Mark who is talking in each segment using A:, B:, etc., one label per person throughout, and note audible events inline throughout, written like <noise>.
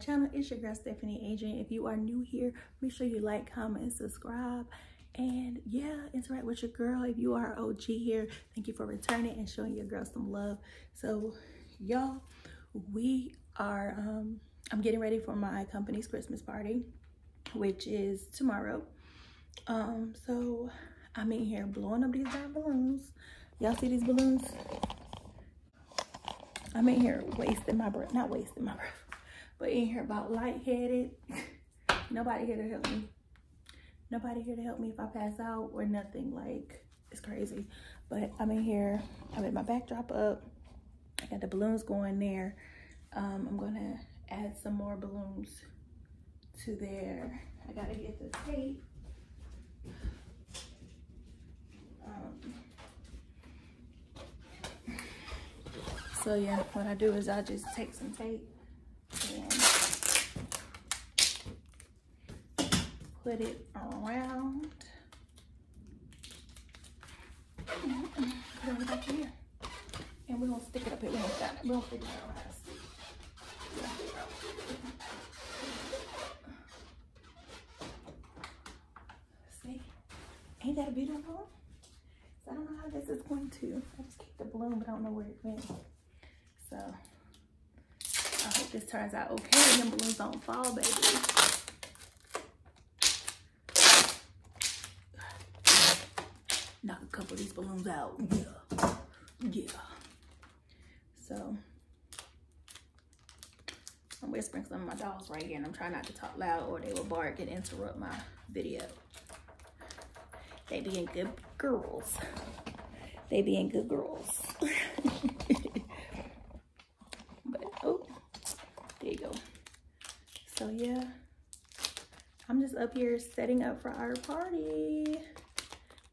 A: channel. It's your girl, Stephanie Adrienne. If you are new here, make sure you like, comment, and subscribe. And yeah, interact with your girl. If you are OG here, thank you for returning and showing your girl some love. So, y'all, we are, um, I'm getting ready for my company's Christmas party, which is tomorrow. Um, so I'm in here blowing up these darn balloons. Y'all see these balloons? I'm in here wasting my breath, not wasting my <laughs> breath, but in here about lightheaded. <laughs> Nobody here to help me. Nobody here to help me if I pass out or nothing. Like, it's crazy. But I'm in here, I made my backdrop up. I got the balloons going there. Um, I'm gonna add some more balloons to there. I gotta get the tape. Um, So yeah, what I do is I just take some tape and put it around. Put it back here. And we're gonna stick it up here. Gonna stand it. See? Ain't that beautiful? So I don't know how this is going to. I just keep the balloon, but I don't know where it went. So I hope this turns out okay and the balloons don't fall, baby. Knock a couple of these balloons out. Yeah. Yeah. So I'm whispering some of my dogs right here and I'm trying not to talk loud or they will bark and interrupt my video. They being good girls. They being good girls. <laughs> but oh, there you go. So yeah, I'm just up here setting up for our party.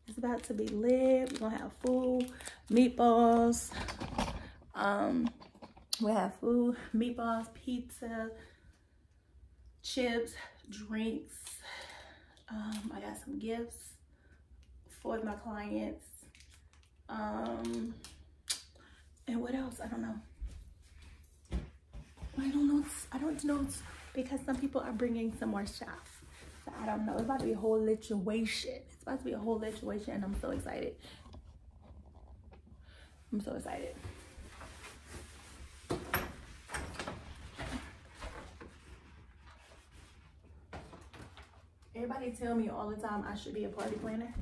A: It's about to be lit. We're gonna have food, meatballs. Um, we have food, meatballs, pizza, chips, drinks. Um, I got some gifts for my clients. Um, and what else? I don't know. I don't know. I don't know because some people are bringing some more stuff. So I don't know. It's about to be a whole situation. It's about to be a whole situation, and I'm so excited. I'm so excited. Everybody tell me all the time I should be a party planner.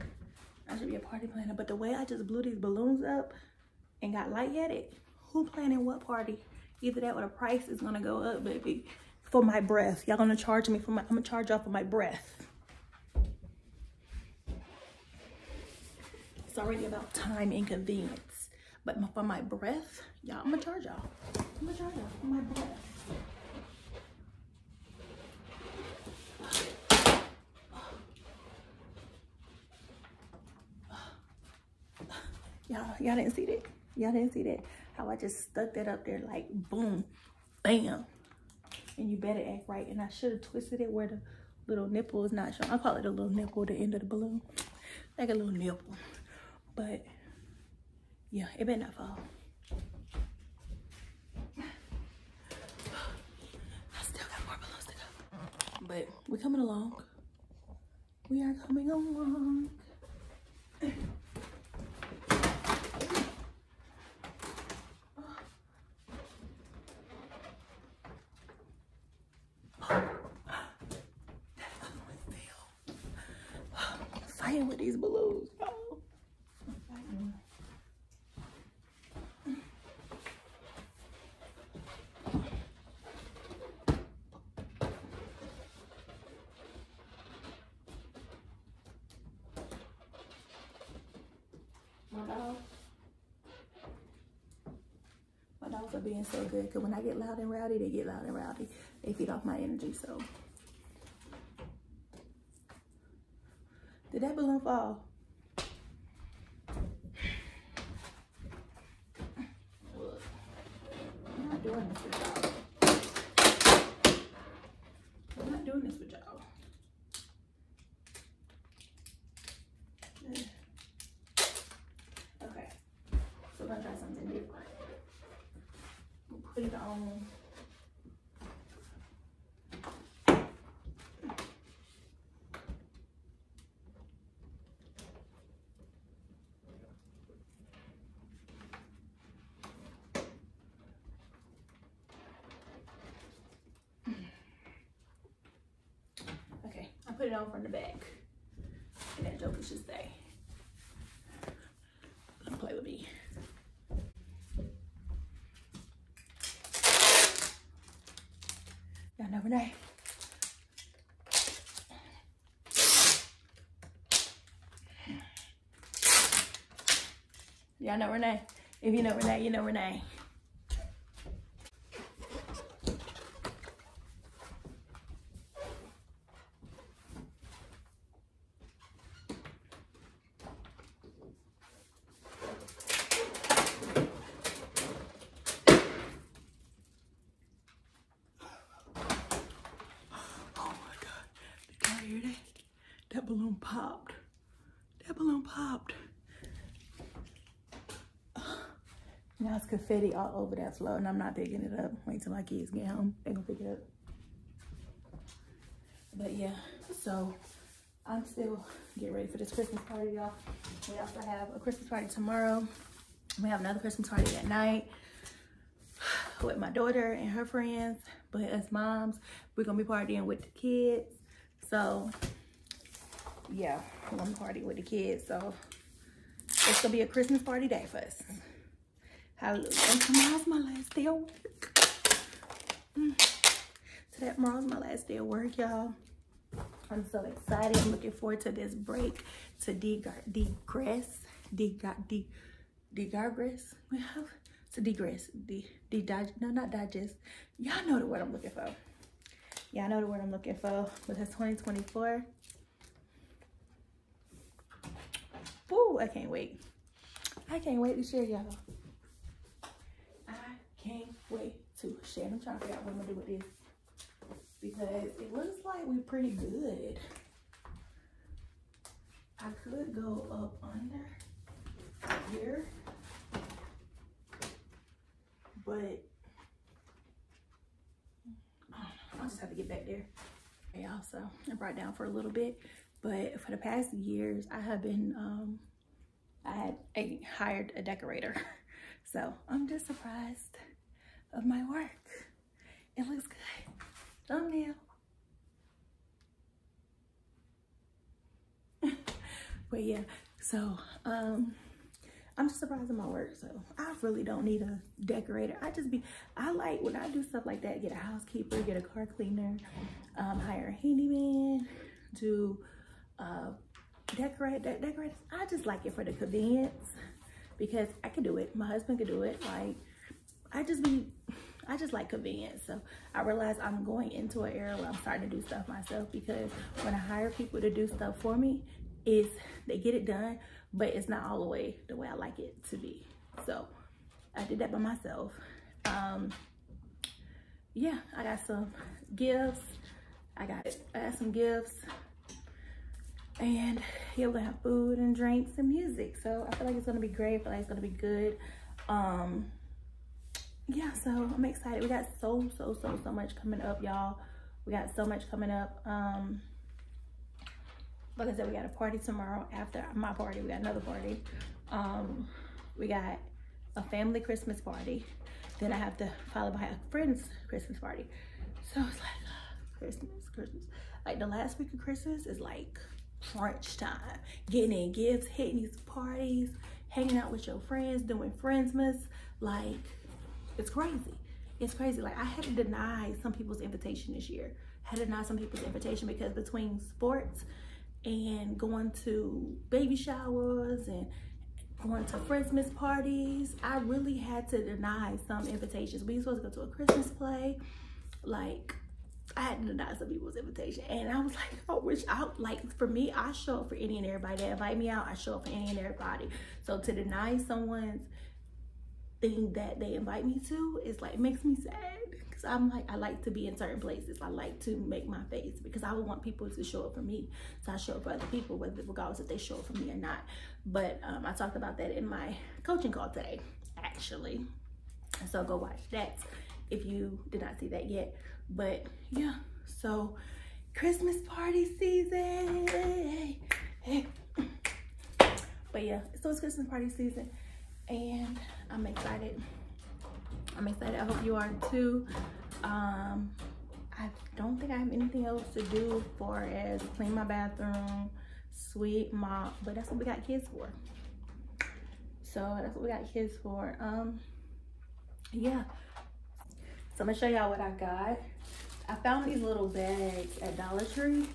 A: I should be a party planner. But the way I just blew these balloons up and got lightheaded, who planning what party? Either that or the price is gonna go up, baby. For my breath. Y'all gonna charge me for my, I'm gonna charge y'all for my breath. It's already about time and convenience. But for my breath, y'all, I'm gonna charge y'all. I'm gonna charge y'all for my breath. Y'all, y'all didn't see that. Y'all didn't see that. How I just stuck that up there like boom, bam. And you better act right. And I should have twisted it where the little nipple is not showing. I call it a little nipple, the end of the balloon. Like a little nipple. But yeah, it better not fall. I still got more balloons to go. But we're coming along. We are coming along. With these balloons. My. My dogs are being so good because when I get loud and rowdy, they get loud and rowdy. They feed off my energy, so. Did that balloon fall? I'm not doing this with y'all. I'm not doing this with y'all. Okay, so I'm gonna try something different. Put it on. Put it on from the back. And that joker should stay. Don't play with me. Y'all know Renee. Y'all know Renee. If you know Renee, you know Renee. Oh my God. Did y'all hear that? Balloon popped. That balloon popped. Now it's confetti all over that floor and I'm not picking it up. Wait till my kids get home. They gonna pick it up. But yeah, so I'm still getting ready for this Christmas party, y'all. We also have a Christmas party tomorrow. We have another Christmas party at night with my daughter and her friends. But as moms, we're gonna be partying with the kids. So yeah, gonna party with the kids. So it's gonna be a Christmas party day for us. Hallelujah. And tomorrow's my last day of work. Mm. Today, tomorrow's my last day of work, y'all. I'm so excited. I'm looking forward to this break to de degress, de degress. We have to degress, de, de, de, no, not digest. Y'all know the word I'm looking for. Y'all know the word I'm looking for. But it's 2024. Woo, I can't wait. I can't wait to share y'all. I can't wait to share. I'm trying to figure out what I'm gonna do with this because it looks like we're pretty good. I could go up under here, but I'll just have to get back there. Okay, also, I brought down for a little bit, but for the past years, I have been, um, I had hired a decorator. <laughs> So I'm just surprised of my work. It looks good. Thumbnail. <laughs> but yeah, so um, I'm just surprised of my work. So I really don't need a decorator. I just be, I like when I do stuff like that, get a housekeeper, get a car cleaner, um, hire a handyman, do uh, decorate, de decorate. I just like it for the convenience because I could do it. My husband could do it. Like, I just be, I just like convenience. So I realize I'm going into an era where I'm starting to do stuff myself because when I hire people to do stuff for me, is they get it done, but it's not all the way the way I like it to be. So I did that by myself. Um, yeah, I got some gifts. I got, I got some gifts. And gonna have food and drinks and music. So I feel like it's gonna be great. I feel like it's gonna be good. Um, yeah, so I'm excited. We got so, so, so, so much coming up, y'all. We got so much coming up. Um, like I said, we got a party tomorrow after my party. We got another party. Um, we got a family Christmas party. Then I have to follow by a friend's Christmas party. So it's like uh, Christmas, Christmas. Like the last week of Christmas is like crunch time. Getting in gifts, hitting these parties, hanging out with your friends, doing Friendsmas. Like, it's crazy. It's crazy. Like, I had to deny some people's invitation this year. Had to deny some people's invitation because between sports and going to baby showers and going to Christmas parties, I really had to deny some invitations. We were supposed to go to a Christmas play. Like, I had to deny some people's invitation. And I was like, I wish I, like, for me, I show up for any and everybody that invite me out. I show up for any and everybody. So to deny someone's thing that they invite me to is like, makes me sad. Because I'm like, I like to be in certain places. I like to make my face because I would want people to show up for me. So I show up for other people, whether regardless if they show up for me or not. But um, I talked about that in my coaching call today, actually. So go watch that if you did not see that yet. But yeah, so Christmas party season. But yeah, so it's Christmas party season and I'm excited. I'm excited. I hope you are too. Um, I don't think I have anything else to do for as clean my bathroom, sweep, mop, but that's what we got kids for. So that's what we got kids for. Um, yeah. So I'm gonna show y'all what I got. I found these little bags at Dollar Tree.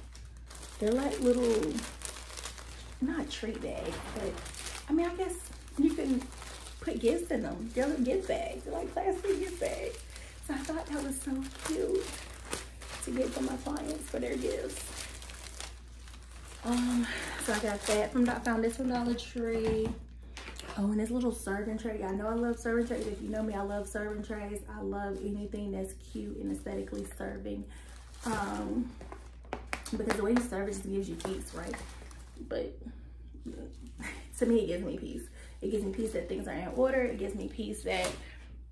A: They're like little, not tree bags, but I mean, I guess you can put gifts in them. They're like gift bags. They're like plastic gift bags. So I thought that was so cute to get for my clients for their gifts. Um, so I got that from, I found this from Dollar Tree. Oh, and this little serving tray. I know I love serving trays. If you know me, I love serving trays. I love anything that's cute and aesthetically serving. Um, because the way you serve it just gives you peace, right? But <laughs> to me, it gives me peace. It gives me peace that things are in order. It gives me peace that,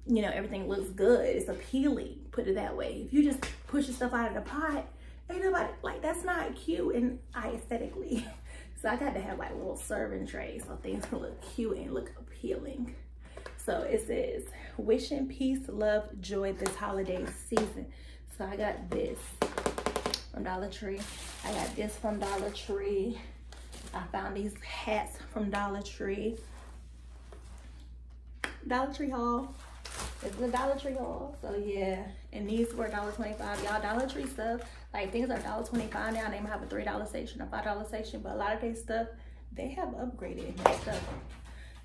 A: you know, everything looks good. It's appealing, put it that way. If you just push the stuff out of the pot, ain't nobody, like, that's not cute and I aesthetically. <laughs> So I got to have like little serving trays so things can <laughs> look cute and look appealing. So it says, wishing peace, love, joy this holiday season. So I got this from Dollar Tree. I got this from Dollar Tree. I found these hats from Dollar Tree. Dollar Tree haul. It's the Dollar Tree haul. So yeah, and these were $1.25. Y'all Dollar Tree stuff, like things are $1.25 now. They might have a $3 section, a $5 section, but a lot of their stuff, they have upgraded their stuff.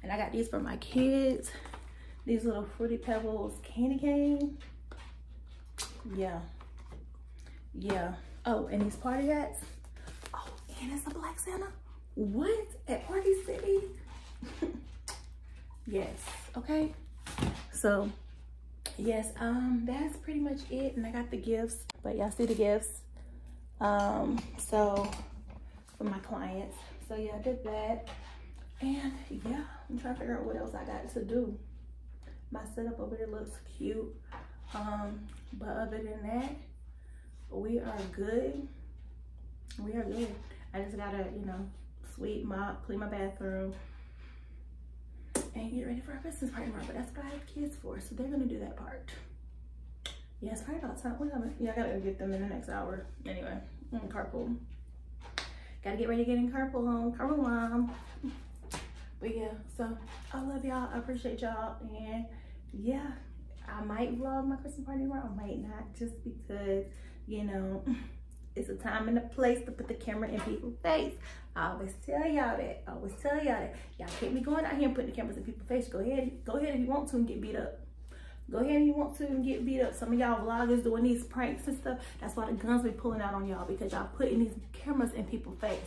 A: And I got these for my kids. These little Fruity Pebbles candy cane. Yeah. Yeah. Oh, and these party hats. Oh, and it's a Black Santa. What? At Party City? <laughs> yes. Okay. So, yes, um, that's pretty much it. And I got the gifts. But y'all see the gifts. Um, so, for my clients. So, yeah, I did that. And, yeah, I'm trying to figure out what else I got to do. My setup over there looks cute. Um, but other than that, we are good. We are good. I just gotta, you know, sweep, mop, clean my bathroom, and get ready for our Christmas party tomorrow. But that's what I have kids for, so they're gonna do that part. Yeah, probably about time. Time? Yeah, I gotta get them in the next hour. Anyway, mm, carpool. Gotta get ready to get in carpool home. Carpool mom. But yeah, so I love y'all. I appreciate y'all. And yeah, I might vlog my Christmas party tomorrow. I might not just because, you know, it's a time and a place to put the camera in people's face. I always tell y'all that. I always tell y'all that. Y'all keep me going out here and putting the cameras in people's face. Go ahead. Go ahead if you want to and get beat up. Go ahead if you want to and get beat up. Some of y'all vloggers doing these pranks and stuff. That's why the guns be pulling out on y'all because y'all putting these cameras in people's face.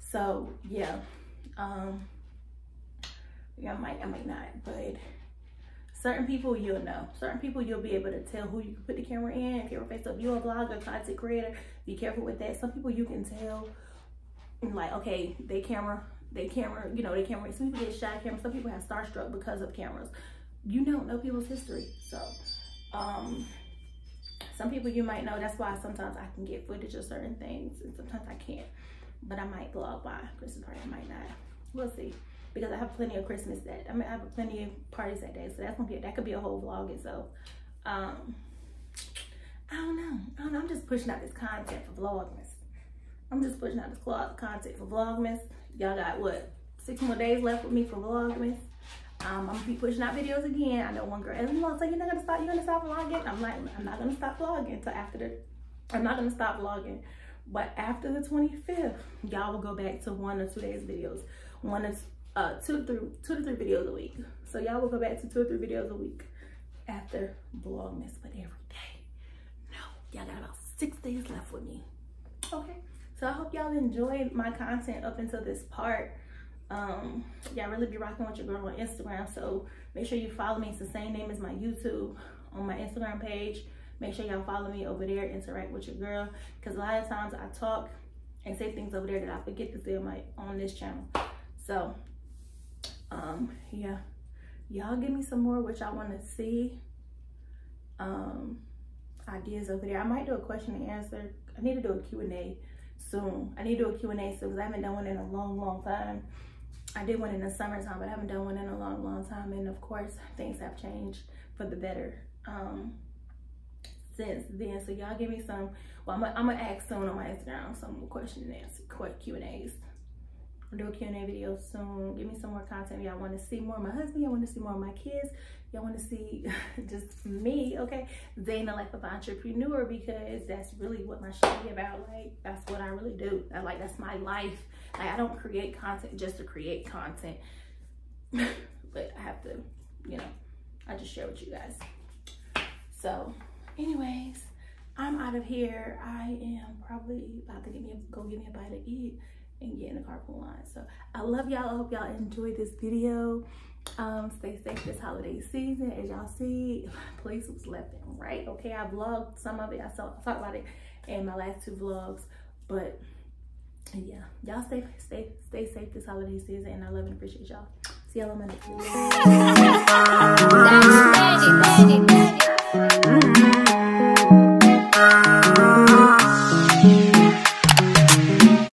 A: So yeah. Um yeah, I might, I might not, but certain people you'll know. Certain people you'll be able to tell who you can put the camera in. If you're a face up, you're a vlogger, content creator, be careful with that. Some people you can tell like, okay, they camera, they camera, you know, they camera, some people get shy camera, some people have starstruck because of cameras. You don't know people's history. So, um, some people you might know, that's why sometimes I can get footage of certain things and sometimes I can't. But I might vlog by Christmas party, I might not. We'll see because I have plenty of Christmas that I mean I have plenty of parties that day, so that's gonna be that could be a whole vlog itself. Um, I don't know. I don't know. I'm just pushing out this content for Vlogmas. I'm just pushing out this content for Vlogmas. Y'all got what six more days left with me for Vlogmas. Um, I'm gonna be pushing out videos again. I know one girl, everyone's like, you're not gonna stop, you're gonna stop vlogging. I'm like, I'm not gonna stop vlogging until after the, I'm not gonna stop vlogging. But after the 25th, y'all will go back to one or two days videos. One or uh, two to three, two to three videos a week. So y'all will go back to two or three videos a week after Vlogmas, but every day. No, y'all got about six days left with me. Okay, so I hope y'all enjoyed my content up until this part. Um, y'all really be rocking with your girl on Instagram, so make sure you follow me. It's the same name as my YouTube on my Instagram page. Make sure y'all follow me over there, interact with your girl, because a lot of times I talk and say things over there that I forget to say on my on this channel. So um yeah y'all give me some more which i want to see um, ideas over there. I might do a question and answer. I need to do a Q&A soon. I need to do a Q&A soon because I haven't done one in a long, long time. I did one in the summertime, but I haven't done one in a long, long time. And of course, things have changed for the better um, since then. So y'all give me some, well, I'm gonna ask soon on my Instagram some question and answer, quick Q and A's. Do a Q&A video soon. Give me some more content. Y'all want to see more of my husband. Y'all want to see more of my kids. Y'all want to see <laughs> just me, okay? Zayna Life of Entrepreneur because that's really what my show be about. Like, that's what I really do. I like, that's my life. Like, I don't create content just to create content. <laughs> but I have to, you know, I just share with you guys. So, anyways, I'm out of here. I am probably about to get me a, go get me a bite to eat and get in the carpool line. So I love y'all. I hope y'all enjoyed this video. Um, stay safe this holiday season. As y'all see, police was left and right. Okay, I vlogged some of it. I saw I talked about it in my last two vlogs. But yeah, y'all stay stay stay safe this holiday season and I love and appreciate y'all. See y'all on my next video.